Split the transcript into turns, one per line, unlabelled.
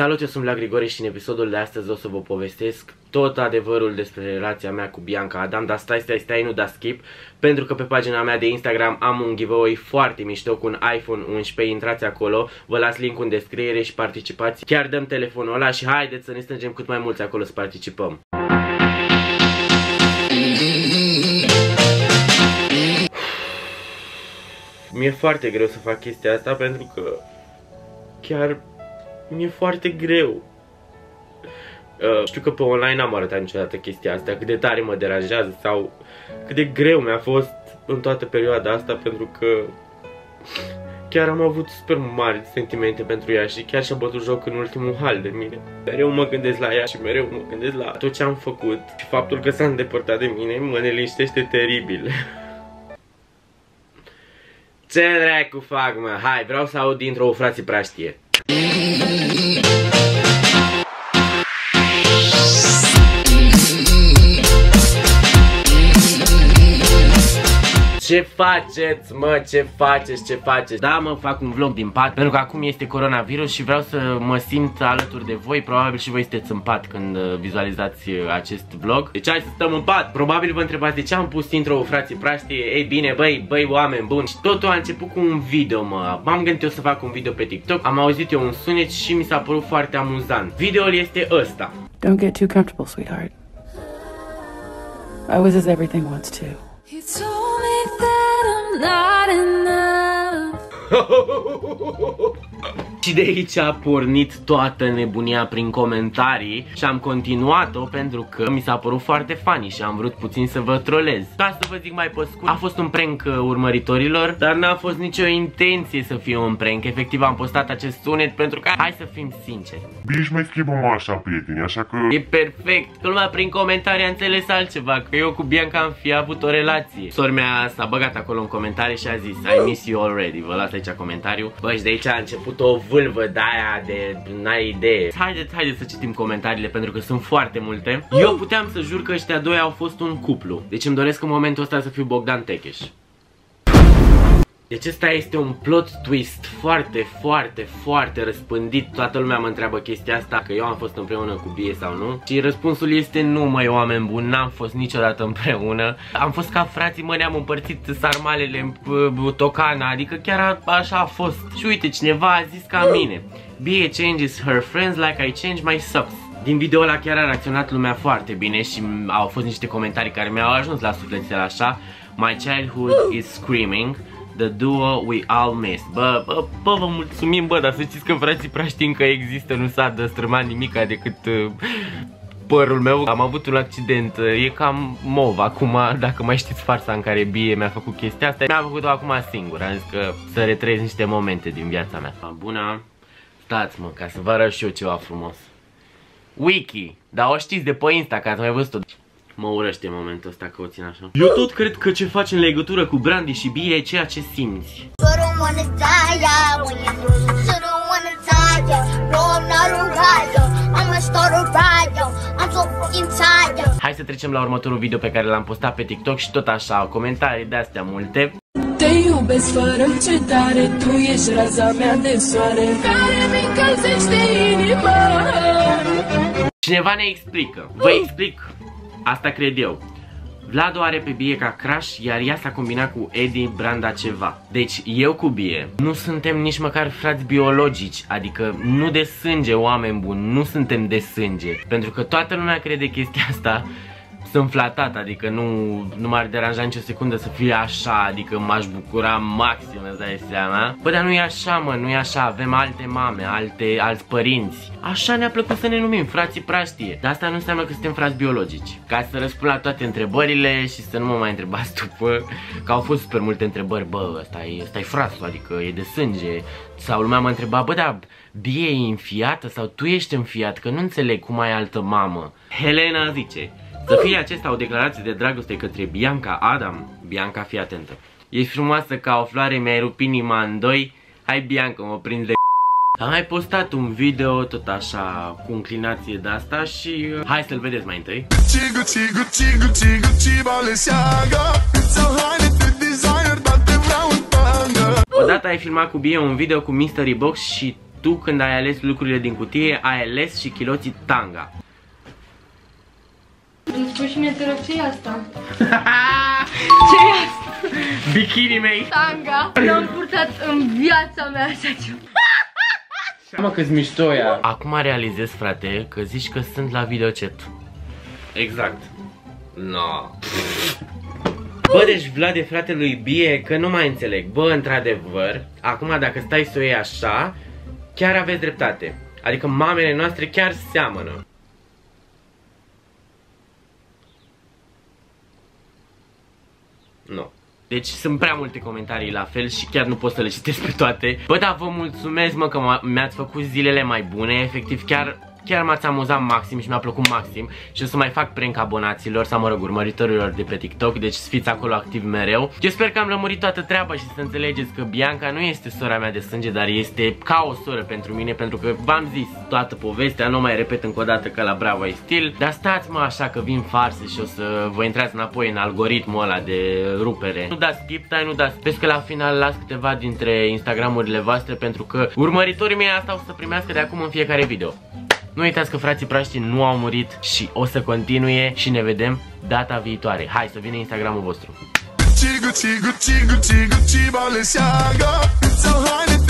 Salut, eu sunt la Grigore și în episodul de astăzi o să vă povestesc tot adevărul despre relația mea cu Bianca Adam, dar stai, stai, stai, nu da skip, pentru că pe pagina mea de Instagram am un giveaway foarte mișto cu un iPhone 11, intrați acolo, vă las linkul în descriere și participați, chiar dăm telefonul ăla și haideți să ne strângem cât mai mulți acolo să participăm. Mi-e foarte greu să fac chestia asta pentru că chiar mi-e foarte greu. Uh, știu că pe online n-am arătat niciodată chestia asta, cât de tare mă deranjează sau cât de greu mi-a fost în toată perioada asta pentru că chiar am avut super mari sentimente pentru ea și chiar și-a bătut joc în ultimul hal de mine. Mereu mă gândesc la ea și mereu mă gândesc la tot ce am făcut și faptul că s-a îndepărtat de mine mă neliniștește teribil. Ce dracu fac, mă? Hai, vreau să aud dintr-o frații praștie. Ce faceți, mă? Ce faceți? Ce faceți? Da, mă, fac un vlog din pat Pentru că acum este coronavirus și vreau să mă simt alături de voi Probabil și voi sunteți în pat când uh, vizualizați uh, acest vlog Deci hai să stăm în pat Probabil vă întrebați de ce am pus intro frații praștie Ei bine, băi, băi, oameni buni Și totul a început cu un video, mă M-am gândit eu să fac un video pe TikTok Am auzit eu un sunet și mi s-a părut foarte amuzant Videoul este ăsta
Don't get too comfortable, sweetheart. I was as everything wants to.
You told No!
Și de aici a pornit toată nebunia prin comentarii și am continuat-o pentru că mi s-a părut foarte funny și am vrut puțin să vă trolez. Ca să vă zic mai pe scurt, a fost un prank uh, urmăritorilor, dar n-a fost nicio intenție să fie un prank. Efectiv am postat acest sunet pentru că, hai să fim sinceri,
Bine și mai schimbăm așa, prieteni, așa că...
E perfect. Lumea prin comentarii a înțeles altceva, că eu cu Bianca am fi avut o relație. Sor mea s-a băgat acolo în comentarii și a zis I miss you already. Vă las aici comentariu. Bă, și de aici a început o vâlvă de aia de n-ai idee. Haideți, haideți să citim comentariile pentru că sunt foarte multe. Eu puteam să jur că ăștia doi au fost un cuplu. Deci îmi doresc în momentul ăsta să fiu Bogdan Techeș. Deci ăsta este un plot twist foarte, foarte, foarte răspândit. Toată lumea mă întreabă chestia asta Că eu am fost împreună cu Bie sau nu? Și răspunsul este nu măi oameni buni N-am fost niciodată împreună. Am fost ca frații mă ne-am împărțit sarmalele în tocana Adică chiar a, așa a fost. Și uite cineva a zis ca mine Bie changes her friends like I change my socks din video ăla chiar a reacționat lumea foarte bine și au fost niște comentarii care mi-au ajuns la sufletele așa. My childhood is screaming The duo we all miss Bă, bă, bă, vă mulțumim, bă, dar să știți că frații prea știm că există, nu s-a dăstrâmat nimica decât uh, părul meu. Am avut un accident, uh, e cam mov acum, dacă mai știți farsa în care Bie mi-a făcut chestia asta, mi-a făcut-o acum singur, am zis că să retrăiesc niște momente din viața mea. Bună, stați mă, ca să vă arăt și eu ceva frumos. Wiki, dar o știți de pe Insta, că ați mai văzut-o. Mă urăște în momentul ăsta că o țin așa. Eu tot cred că ce faci în legătură cu Brandy și Bie e ceea ce simți.
So don't wanna die, yeah, when you So don't wanna die, yeah. No, I'm not a riot. I'ma start a riot. I'm so fucking tired.
Hai să trecem la următorul video pe care l-am postat pe TikTok și tot așa, comentarii de astea multe.
Te iubesc fără încetare, tu ești raza mea de soare Care mi încălzește inima
Cineva ne explică. Vă explic. Asta cred eu. Vlad o are pe Bie ca crush, iar ea s-a combinat cu Eddie Branda ceva. Deci eu cu Bie nu suntem nici măcar frați biologici, adică nu de sânge, oameni buni, nu suntem de sânge. Pentru că toată lumea crede chestia asta sunt flatat, adică nu, nu m-ar deranja nicio secundă să fie așa, adică m-aș bucura maxim, îți dai seama. Bă, dar nu e așa, mă, nu e așa, avem alte mame, alte, alți părinți. Așa ne-a plăcut să ne numim, frații praștie. Dar asta nu înseamnă că suntem frați biologici. Ca să răspund la toate întrebările și să nu mă mai întrebați după, că au fost super multe întrebări, bă, ăsta e, ăsta e frasul, adică e de sânge. Sau lumea mă întreba, bă, dar Bie e înfiată sau tu ești înfiat, că nu înțeleg cum ai altă mamă. Helena zice, să fie acesta o declarație de dragoste către Bianca Adam. Bianca, fii atentă. Ești frumoasă ca o floare, mi-ai rupt inima în doi. Hai Bianca, mă prind de Am mai postat un video tot așa cu înclinație de asta și uh, hai să-l vedeți mai întâi.
Gucci, Gucci, Gucci, Gucci, Gucci, Balenciaga Îți iau haine de designer, dar te vreau în tanga
Odată ai filmat cu Bie un video cu Mystery Box și tu când ai ales lucrurile din cutie, ai ales și chiloții tanga.
Îmi spui și mie, te rog, ce e asta?
Ce e asta? Bikini mei.
Tanga. N-am purtat în viața mea așa ceva.
Mă că mișto ea. Acum realizez, frate, că zici că sunt la videochat. Exact. No. Bă, deci Vlad e fratelui Bie, că nu mai înțeleg. Bă, într-adevăr, acum dacă stai să o iei așa, chiar aveți dreptate. Adică mamele noastre chiar seamănă. Nu. Deci sunt prea multe comentarii la fel și chiar nu pot să le citesc pe toate. Bă, dar vă mulțumesc, mă, că mi-ați făcut zilele mai bune. Efectiv, chiar chiar m-ați amuzat maxim și mi-a plăcut maxim și o să mai fac prank abonaților sau mă rog urmăritorilor de pe TikTok, deci fiți acolo activ mereu. Eu sper că am lămurit toată treaba și să înțelegeți că Bianca nu este sora mea de sânge, dar este ca o soră pentru mine, pentru că v-am zis toată povestea, nu mai repet încă o dată că la Bravo ai stil, dar stați mă așa că vin farse și o să vă intrați înapoi în algoritmul ăla de rupere. Nu dați skip, dai, nu dați, vezi că la final las câteva dintre Instagramurile voastre pentru că urmăritorii mei asta o să primească de acum în fiecare video. Nu uitați că frații praștii nu au murit și o să continue și ne vedem data viitoare. Hai să vină Instagramul vostru.
Gucci, Gucci, Gucci, Gucci, Gucci, Balenciaga. It's so hot.